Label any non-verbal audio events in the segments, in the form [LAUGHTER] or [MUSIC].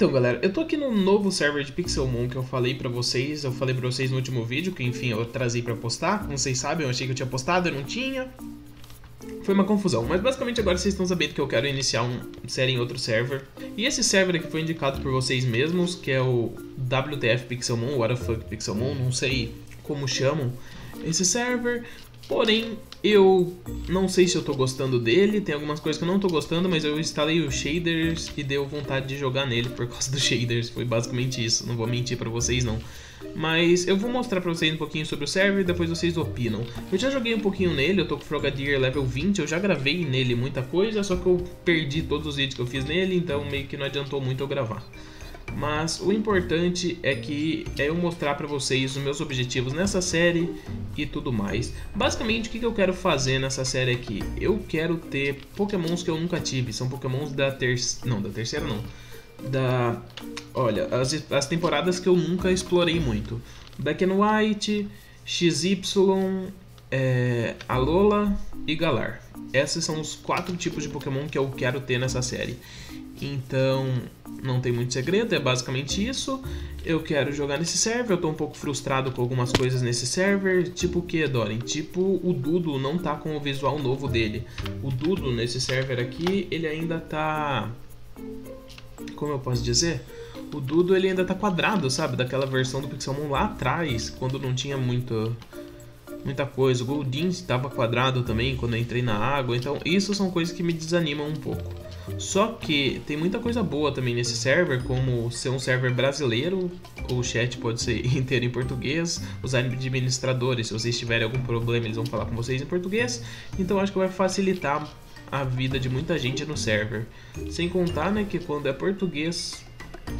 Então, galera, eu tô aqui no novo server de Pixelmon que eu falei pra vocês, eu falei pra vocês no último vídeo, que enfim, eu trazei pra postar, como vocês sabem, eu achei que eu tinha postado, eu não tinha. Foi uma confusão, mas basicamente agora vocês estão sabendo que eu quero iniciar uma série em outro server. E esse server aqui foi indicado por vocês mesmos, que é o WTF Pixelmon, What the Fuck Pixelmon, não sei como chamam esse server. Porém, eu não sei se eu tô gostando dele, tem algumas coisas que eu não tô gostando, mas eu instalei os shaders e deu vontade de jogar nele por causa dos shaders, foi basicamente isso, não vou mentir pra vocês não. Mas eu vou mostrar pra vocês um pouquinho sobre o server e depois vocês opinam. Eu já joguei um pouquinho nele, eu tô com o Frogadier level 20, eu já gravei nele muita coisa, só que eu perdi todos os vídeos que eu fiz nele, então meio que não adiantou muito eu gravar. Mas o importante é que é eu mostrar para vocês os meus objetivos nessa série e tudo mais. Basicamente, o que eu quero fazer nessa série aqui? Eu quero ter pokémons que eu nunca tive. São pokémons da terceira... Não, da terceira não. Da... Olha, as, as temporadas que eu nunca explorei muito. Black and White, XY, é, Alola e Galar. Esses são os quatro tipos de Pokémon que eu quero ter nessa série. Então, não tem muito segredo, é basicamente isso. Eu quero jogar nesse server, eu tô um pouco frustrado com algumas coisas nesse server. Tipo o que, Dorin? Tipo, o Dudo não tá com o visual novo dele. O Dudo nesse server aqui, ele ainda tá... Como eu posso dizer? O Dudo ele ainda tá quadrado, sabe? Daquela versão do Pixelmon lá atrás, quando não tinha muito muita coisa. O Goldin estava quadrado também quando eu entrei na água, então isso são coisas que me desanimam um pouco. Só que tem muita coisa boa também nesse server, como ser um server brasileiro, o chat pode ser [LAUGHS] inteiro em português, os administradores, se vocês tiverem algum problema, eles vão falar com vocês em português, então acho que vai facilitar a vida de muita gente no server. Sem contar, né, que quando é português,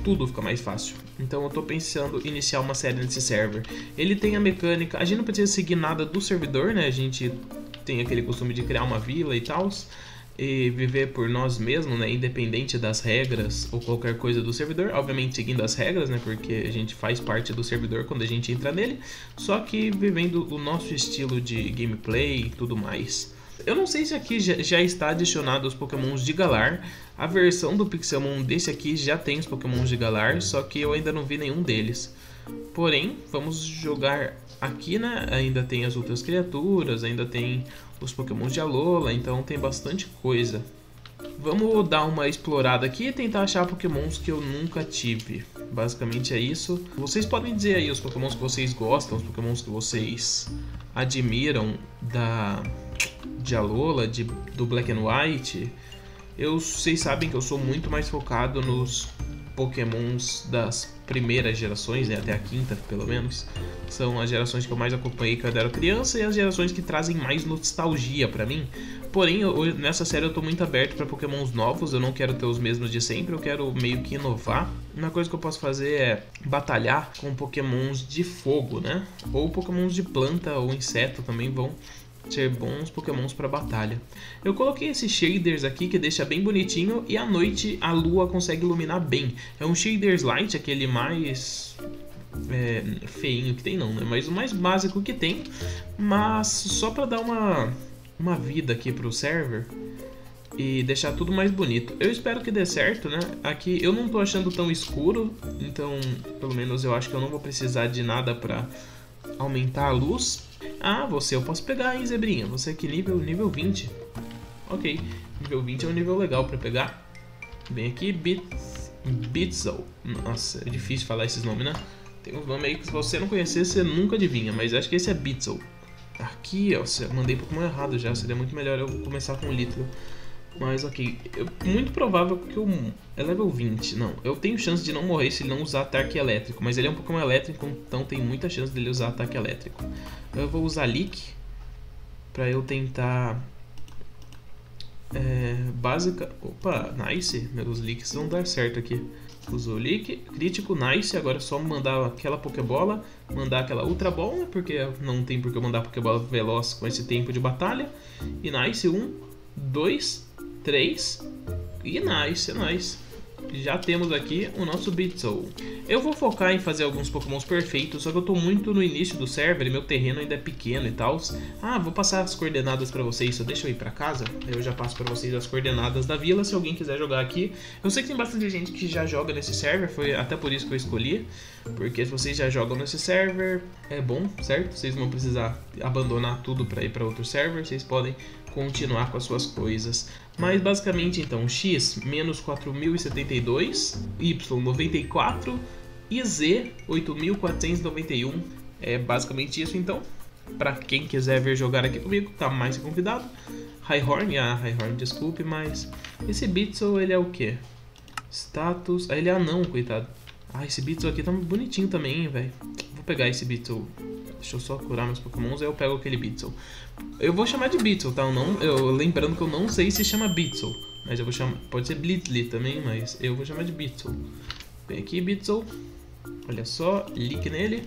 tudo fica mais fácil. Então eu tô pensando em iniciar uma série nesse server. Ele tem a mecânica, a gente não precisa seguir nada do servidor, né? A gente tem aquele costume de criar uma vila e tal e viver por nós mesmos, né, independente das regras ou qualquer coisa do servidor, obviamente seguindo as regras, né, porque a gente faz parte do servidor quando a gente entra nele, só que vivendo o nosso estilo de gameplay e tudo mais. Eu não sei se aqui já está adicionado os pokémons de Galar. A versão do Pixelmon desse aqui já tem os pokémons de Galar, só que eu ainda não vi nenhum deles. Porém, vamos jogar aqui, né? Ainda tem as outras criaturas, ainda tem os pokémons de Alola, então tem bastante coisa. Vamos dar uma explorada aqui e tentar achar pokémons que eu nunca tive. Basicamente é isso. Vocês podem dizer aí os pokémons que vocês gostam, os pokémons que vocês admiram da de Alola, de, do Black and White, eu, vocês sabem que eu sou muito mais focado nos pokémons das primeiras gerações, né, até a quinta pelo menos. São as gerações que eu mais acompanhei quando era criança e as gerações que trazem mais nostalgia para mim. Porém, eu, nessa série eu tô muito aberto para pokémons novos, eu não quero ter os mesmos de sempre, eu quero meio que inovar. Uma coisa que eu posso fazer é batalhar com pokémons de fogo, né? Ou pokémons de planta ou inseto também vão ser bons pokémons para batalha. Eu coloquei esses shaders aqui que deixa bem bonitinho e à noite a lua consegue iluminar bem. É um shaders light, aquele mais é, feinho que tem não, né? Mas o mais básico que tem, mas só para dar uma, uma vida aqui pro server e deixar tudo mais bonito. Eu espero que dê certo, né? Aqui eu não tô achando tão escuro, então pelo menos eu acho que eu não vou precisar de nada para aumentar a luz. Ah, você eu posso pegar, hein, zebrinha? Você aqui nível, nível 20. Ok, nível 20 é um nível legal pra pegar. Vem aqui, Bits, Bitzel. Nossa, é difícil falar esses nomes, né? Tem uns nomes aí que se você não conhecer, você nunca adivinha. Mas acho que esse é Bitzel. Aqui, ó, mandei Pokémon errado já. Seria muito melhor eu começar com o Little. Mas ok, eu, muito provável que eu. É level 20. Não, eu tenho chance de não morrer se ele não usar ataque elétrico. Mas ele é um Pokémon elétrico, então tem muita chance dele usar ataque elétrico. Eu vou usar Leak pra eu tentar. É, básica. Opa, nice. Meus leaks vão dar certo aqui. Usou leak, crítico, nice. Agora é só mandar aquela Pokébola, mandar aquela Ultra Ball, né? Porque não tem por que mandar Pokébola veloz com esse tempo de batalha. E nice, um, dois, 3. E nice, é nice. já temos aqui o nosso Beetle. Eu vou focar em fazer alguns pokémons perfeitos, só que eu tô muito no início do server e meu terreno ainda é pequeno e tal. Ah, vou passar as coordenadas pra vocês, só deixa eu ir pra casa, eu já passo pra vocês as coordenadas da vila, se alguém quiser jogar aqui. Eu sei que tem bastante gente que já joga nesse server, foi até por isso que eu escolhi, porque se vocês já jogam nesse server, é bom, certo? Vocês não vão precisar abandonar tudo pra ir pra outro server, vocês podem continuar com as suas coisas. Mas basicamente então, x menos 4072, y 94 e z 8491. É basicamente isso então. Para quem quiser ver jogar aqui comigo, tá mais que convidado. Highhorn, ah, Highhorn, desculpe, mas esse Bitzel ele é o que? Status, ah, ele é anão, coitado. Ah, esse Bitzel aqui tá bonitinho também, velho. Vou pegar esse Bitzel Deixa eu só curar meus pokémons, aí eu pego aquele Beetle. Eu vou chamar de Beetle, tá? Eu não, eu, lembrando que eu não sei se chama Beetle. Mas eu vou chamar... Pode ser Blitzly também, mas eu vou chamar de Beetle. Vem aqui, Beetle. Olha só, lick nele.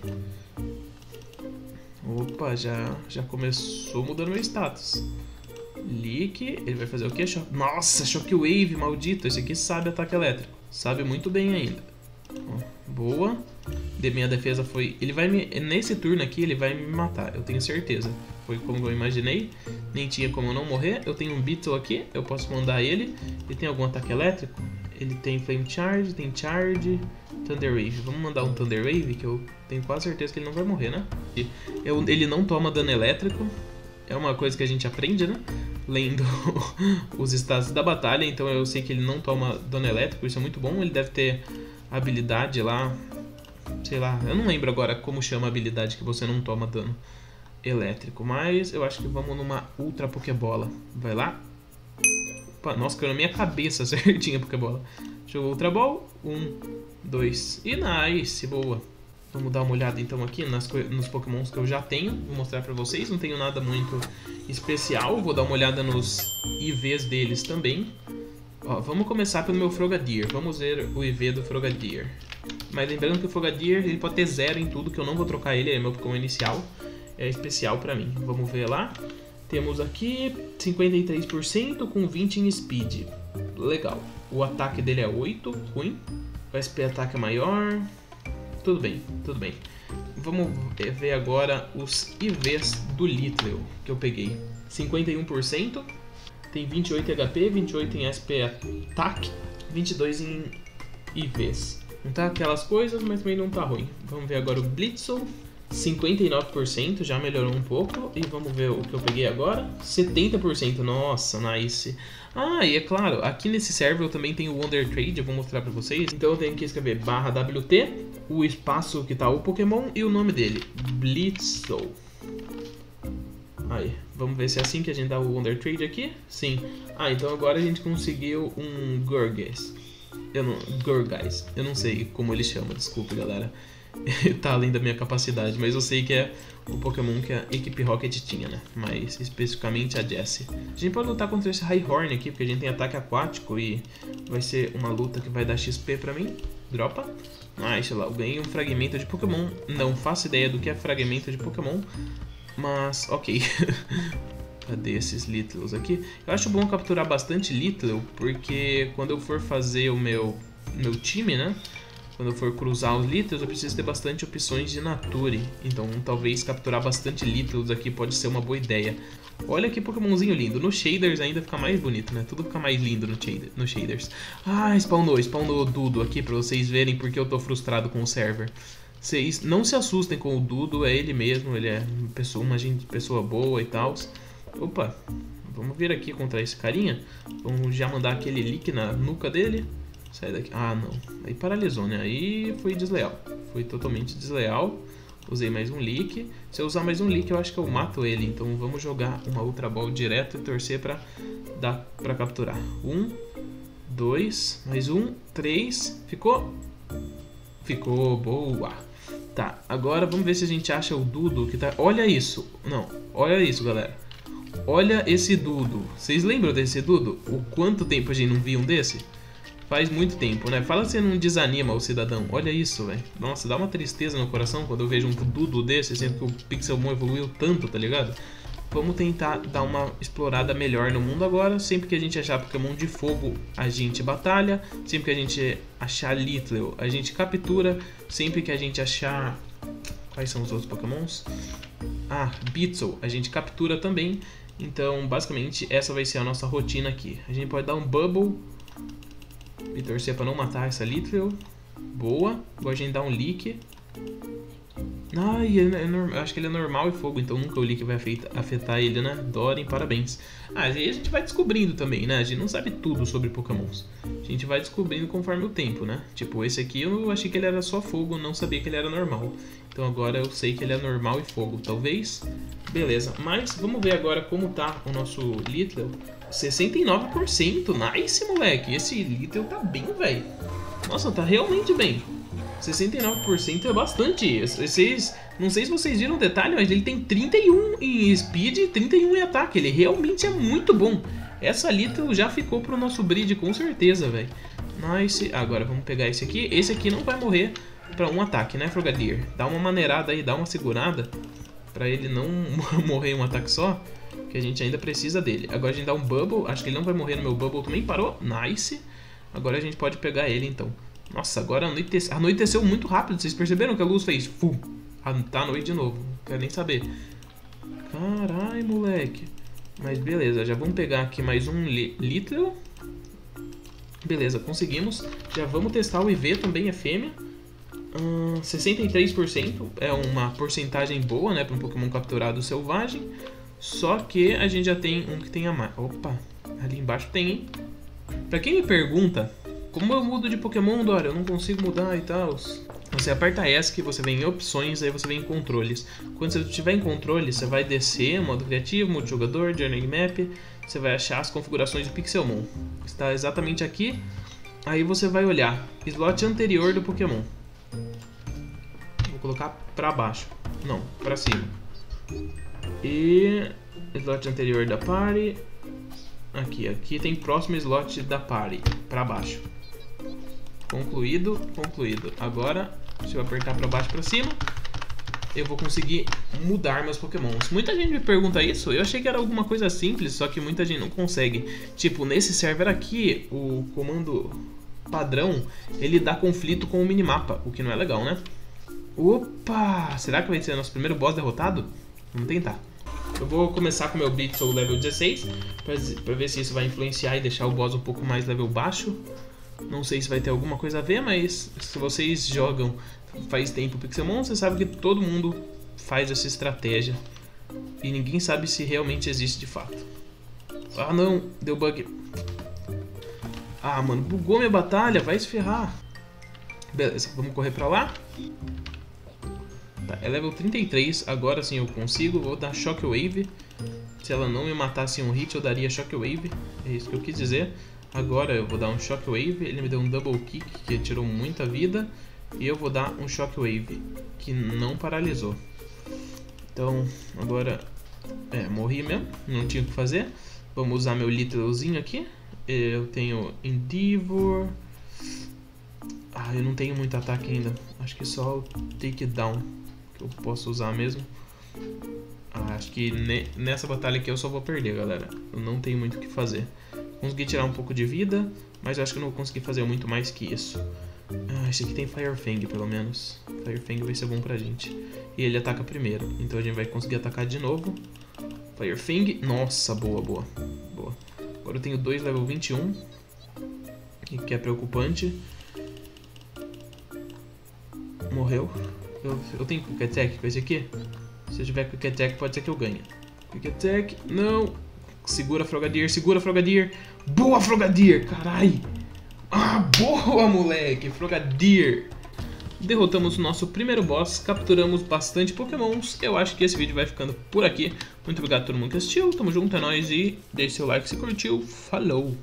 Opa, já, já começou mudando meu status. Lick, ele vai fazer o quê? Nossa, Shockwave, maldito. Esse aqui sabe ataque elétrico. Sabe muito bem ainda. Boa de minha defesa foi... Ele vai me... Nesse turno aqui, ele vai me matar, eu tenho certeza. Foi como eu imaginei. Nem tinha como eu não morrer. Eu tenho um Beetle aqui, eu posso mandar ele. Ele tem algum ataque elétrico? Ele tem Flame Charge, tem Charge, Thunder Wave. Vamos mandar um Thunder Wave, que eu tenho quase certeza que ele não vai morrer, né? Eu, ele não toma dano elétrico. É uma coisa que a gente aprende, né? Lendo [LAUGHS] os status da batalha. Então eu sei que ele não toma dano elétrico, isso é muito bom. Ele deve ter habilidade lá Sei lá, eu não lembro agora como chama a habilidade que você não toma dano elétrico. Mas eu acho que vamos numa Ultra Pokébola. Vai lá. Opa, nossa, caiu na minha cabeça [LAUGHS] certinho a Pokébola. Jogou Ultra Ball. Um, dois. E nice, boa. Vamos dar uma olhada então aqui nas, nos pokémons que eu já tenho. Vou mostrar pra vocês. Não tenho nada muito especial. Vou dar uma olhada nos IVs deles também. Ó, vamos começar pelo meu Frogadier. Vamos ver o IV do Frogadier. Mas lembrando que o Frogadier ele pode ter zero em tudo, que eu não vou trocar ele, é meu Pokémon inicial. É especial pra mim. Vamos ver lá. Temos aqui 53% com 20 em Speed. Legal. O ataque dele é 8, ruim. O SP ataque é maior. Tudo bem, tudo bem. Vamos ver agora os IVs do Litleo que eu peguei. 51%, tem 28 em HP, 28 em SP ataque, 22 em IVs. Não tá aquelas coisas, mas também não tá ruim. Vamos ver agora o Blitzel. 59%, já melhorou um pouco. E vamos ver o que eu peguei agora. 70%, nossa, nice. Ah, e é claro, aqui nesse server eu também tenho o Wonder Trade, eu vou mostrar pra vocês. Então eu tenho que escrever barra WT, o espaço que tá o Pokémon e o nome dele, Blitzel. Aí, vamos ver se é assim que a gente dá o Wonder Trade aqui. Sim. Ah, então agora a gente conseguiu um Gurgis. Eu não. Gurgais. Eu não sei como ele chama, desculpa, galera. [LAUGHS] tá além da minha capacidade, mas eu sei que é o Pokémon que a equipe Rocket tinha, né? Mais especificamente a Jessie. A gente pode lutar contra esse Highhorn aqui, porque a gente tem ataque aquático e vai ser uma luta que vai dar XP pra mim. Dropa. Ah, sei lá, eu ganhei um fragmento de Pokémon. Não faço ideia do que é fragmento de Pokémon, mas ok. [LAUGHS] Cadê esses Littles aqui? Eu acho bom capturar bastante Little, porque quando eu for fazer o meu, meu time, né? Quando eu for cruzar os Littles, eu preciso ter bastante opções de Nature. Então, talvez capturar bastante Littles aqui pode ser uma boa ideia. Olha que Pokémonzinho lindo. No Shaders ainda fica mais bonito, né? Tudo fica mais lindo no, shader, no Shaders. Ah, spawnou, spawnou Dudo aqui pra vocês verem porque eu tô frustrado com o server. Vocês não se assustem com o Dudo, é ele mesmo, ele é uma pessoa, uma gente, pessoa boa e tal. Opa, vamos vir aqui contra esse carinha. Vamos já mandar aquele leak na nuca dele. Sai daqui. Ah, não. Aí paralisou, né? Aí foi desleal. Foi totalmente desleal. Usei mais um leak. Se eu usar mais um leak, eu acho que eu mato ele. Então vamos jogar uma Ultra Ball direto e torcer pra, dar, pra capturar. Um, dois, mais um, três. Ficou? Ficou, boa. Tá, agora vamos ver se a gente acha o Dudo que tá... Olha isso. Não, olha isso, galera. Olha esse Dudo. Vocês lembram desse Dudo? O quanto tempo a gente não viu um desse? Faz muito tempo, né? Fala se não desanima o cidadão. Olha isso, velho. Nossa, dá uma tristeza no coração quando eu vejo um Dudo desse, sendo que o Pixelmon evoluiu tanto, tá ligado? Vamos tentar dar uma explorada melhor no mundo agora. Sempre que a gente achar Pokémon de fogo, a gente batalha. Sempre que a gente achar Little, a gente captura. Sempre que a gente achar... Quais são os outros Pokémons? Ah, Beetle, a gente captura também. Então, basicamente, essa vai ser a nossa rotina aqui. A gente pode dar um Bubble e torcer para não matar essa Little. Boa. Agora a gente dá um Leak. Ai, é, é acho que ele é normal e fogo, então nunca o Leak vai afetar ele, né? Doren, parabéns. Ah, aí a gente vai descobrindo também, né? A gente não sabe tudo sobre pokémons. A gente vai descobrindo conforme o tempo, né? Tipo, esse aqui eu achei que ele era só fogo, não sabia que ele era normal. Então agora eu sei que ele é normal e fogo, talvez. Beleza, mas vamos ver agora como tá o nosso Little. 69%, nice, moleque. Esse Little tá bem, velho. Nossa, tá realmente bem. 69% é bastante. Vocês, não sei se vocês viram o detalhe, mas ele tem 31 em speed e 31 em ataque. Ele realmente é muito bom. Essa Little já ficou pro nosso breed com certeza, velho. Nice. Agora vamos pegar esse aqui. Esse aqui não vai morrer pra um ataque, né, Frogadier? Dá uma maneirada aí, dá uma segurada pra ele não [LAUGHS] morrer em um ataque só. Que a gente ainda precisa dele. Agora a gente dá um Bubble. Acho que ele não vai morrer no meu Bubble também. Parou. Nice. Agora a gente pode pegar ele, então. Nossa, agora anoiteceu, muito rápido. Vocês perceberam que a luz fez? Fum. Ah, tá à noite de novo. Não quero nem saber. Caralho, moleque. Mas beleza, já vamos pegar aqui mais um Little. Beleza, conseguimos. Já vamos testar o IV também, é fêmea. Hum, 63% é uma porcentagem boa, né, para um Pokémon capturado selvagem. Só que a gente já tem um que tem a mais. Opa, ali embaixo tem, hein? Pra quem me pergunta como eu mudo de Pokémon, Dora? Eu não consigo mudar e tal. Você aperta ESC, você vem em opções, aí você vem em controles. Quando você estiver em controle, você vai descer, modo criativo, modo jogador, journey map, você vai achar as configurações do Pixelmon. Está exatamente aqui. Aí você vai olhar slot anterior do Pokémon. Vou colocar para baixo. Não, para cima. E slot anterior da party. Aqui, aqui tem próximo slot da party, para baixo. Concluído, concluído. Agora, se eu apertar para baixo para cima, eu vou conseguir mudar meus pokémons. Muita gente me pergunta isso, eu achei que era alguma coisa simples, só que muita gente não consegue. Tipo, nesse server aqui, o comando padrão, ele dá conflito com o minimapa, o que não é legal, né? Opa! Será que vai ser nosso primeiro boss derrotado? Vamos tentar. Eu vou começar com meu Blitzel level 16, pra, pra ver se isso vai influenciar e deixar o boss um pouco mais level baixo. Não sei se vai ter alguma coisa a ver, mas se vocês jogam faz tempo Pixelmon, você sabe que todo mundo faz essa estratégia. E ninguém sabe se realmente existe de fato. Ah não, deu bug. Ah, mano, bugou minha batalha, vai se ferrar. Beleza, vamos correr pra lá. Tá, é level 33, agora sim eu consigo. Vou dar Shockwave. Se ela não me matasse em um hit, eu daria Shockwave. É isso que eu quis dizer. Agora eu vou dar um Shockwave, ele me deu um Double Kick, que tirou muita vida. E eu vou dar um Shockwave, que não paralisou. Então, agora... É, morri mesmo, não tinha o que fazer. Vamos usar meu Littlezinho aqui. Eu tenho Endeavor... Ah, eu não tenho muito ataque ainda. Acho que só o Takedown eu posso usar mesmo. Ah, acho que nessa batalha aqui eu só vou perder, galera. Eu não tenho muito o que fazer. Consegui tirar um pouco de vida, mas eu acho que não vou conseguir fazer muito mais que isso. Ah, esse aqui tem Fire Fang, pelo menos. Fire Fang vai ser bom pra gente. E ele ataca primeiro, então a gente vai conseguir atacar de novo. Fire Fang, nossa, boa, boa, boa. Agora eu tenho dois level 21, que é preocupante. Morreu. Eu, eu tenho Quick Attack com esse aqui? Se eu tiver Quick Attack, pode ser que eu ganhe. Quick Attack, não. Segura, Frogadier, segura, Frogadier. Boa, Frogadier, carai. Ah, boa, moleque, Frogadier. Derrotamos o nosso primeiro boss, capturamos bastante pokémons. Eu acho que esse vídeo vai ficando por aqui. Muito obrigado a todo mundo que assistiu, tamo junto, é nóis e deixe seu like se curtiu. Falou!